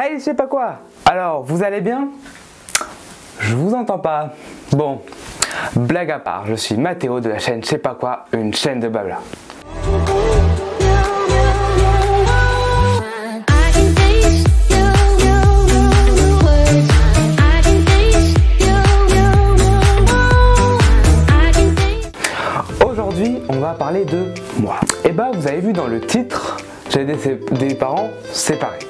Hey, je sais pas quoi Alors, vous allez bien? Je vous entends pas. Bon, blague à part, je suis Mathéo de la chaîne Je sais pas quoi, une chaîne de blabla. Aujourd'hui, on va parler de moi. Et bah, vous avez vu dans le titre, j'ai des parents séparés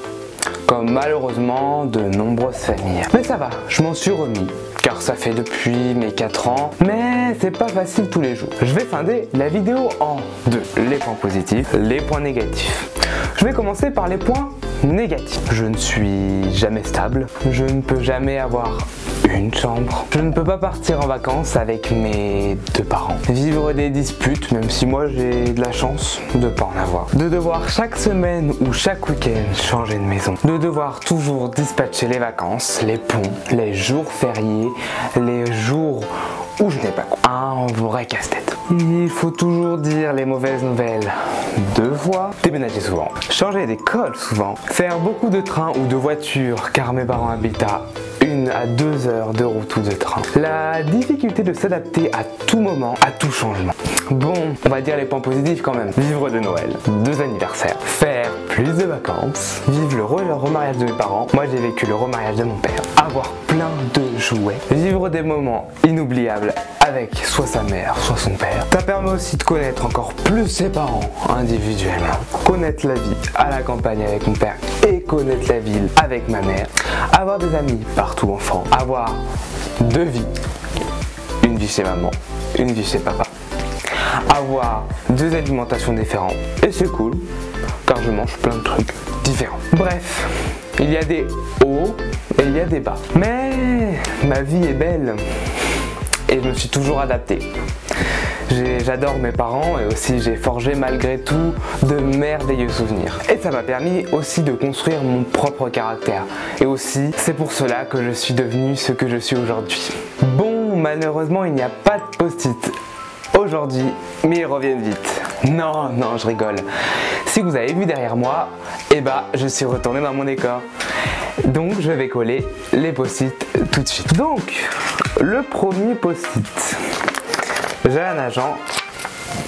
comme malheureusement de nombreuses familles. Mais ça va, je m'en suis remis, car ça fait depuis mes 4 ans, mais c'est pas facile tous les jours. Je vais scinder la vidéo en deux, les points positifs, les points négatifs. Je vais commencer par les points négatifs. Je ne suis jamais stable, je ne peux jamais avoir une chambre. Je ne peux pas partir en vacances avec mes deux parents. Vivre des disputes, même si moi j'ai de la chance de pas en avoir. De devoir chaque semaine ou chaque week-end changer de maison. De devoir toujours dispatcher les vacances, les ponts, les jours fériés, les jours où je n'ai pas quoi. Un vrai casse-tête. Il faut toujours dire les mauvaises nouvelles deux fois, déménager souvent, changer d'école souvent, faire beaucoup de trains ou de voitures car mes parents habitent à une à deux heures de route ou de train. La difficulté de s'adapter à tout moment, à tout changement. Bon, on va dire les points positifs quand même. Vivre de Noël, deux anniversaires, faire plus de vacances, vivre le remariage de mes parents. Moi j'ai vécu le remariage de mon père. Avoir plein de jouets, vivre des moments inoubliables avec soit sa mère, soit son père. Ça permet aussi de connaître encore plus ses parents individuellement. Connaître la vie à la campagne avec mon père connaître la ville avec ma mère. Avoir des amis partout en France. Avoir deux vies. Une vie chez maman, une vie chez papa. Avoir deux alimentations différentes. Et c'est cool, car je mange plein de trucs différents. Bref, il y a des hauts et il y a des bas. Mais ma vie est belle et je me suis toujours adapté. J'adore mes parents et aussi j'ai forgé malgré tout de merveilleux souvenirs. Et ça m'a permis aussi de construire mon propre caractère. Et aussi, c'est pour cela que je suis devenu ce que je suis aujourd'hui. Bon, malheureusement, il n'y a pas de post-it aujourd'hui, mais ils reviennent vite. Non, non, je rigole. Si vous avez vu derrière moi, eh bah, je suis retourné dans mon décor. Donc, je vais coller les post-it tout de suite. Donc, le premier post-it. J'ai un agent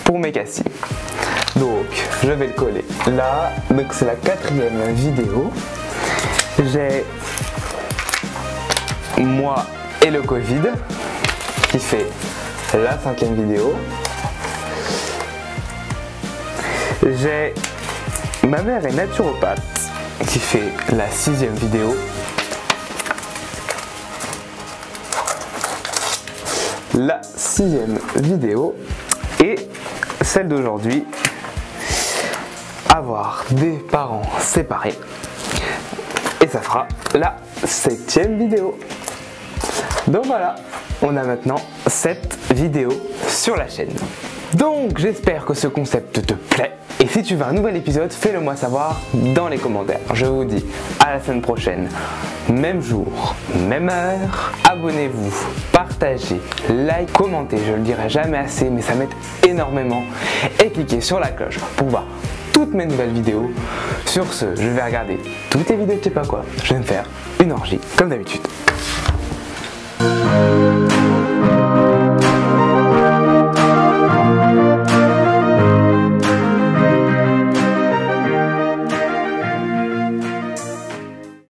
pour mes cassis. Donc, je vais le coller là. Donc, c'est la quatrième vidéo. J'ai moi et le Covid qui fait la cinquième vidéo. J'ai ma mère est naturopathe qui fait la sixième vidéo. La sixième vidéo et celle d'aujourd'hui, avoir des parents séparés. Et ça fera la septième vidéo. Donc voilà, on a maintenant 7 vidéos sur la chaîne. Donc j'espère que ce concept te plaît. Et si tu veux un nouvel épisode, fais-le moi savoir dans les commentaires. Je vous dis à la semaine prochaine. Même jour, même heure. Abonnez-vous, partagez, like, commentez. Je le dirai jamais assez, mais ça m'aide énormément. Et cliquez sur la cloche pour voir toutes mes nouvelles vidéos. Sur ce, je vais regarder toutes les vidéos de je sais pas quoi. Je vais me faire une orgie comme d'habitude.